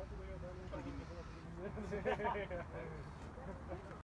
Thank you.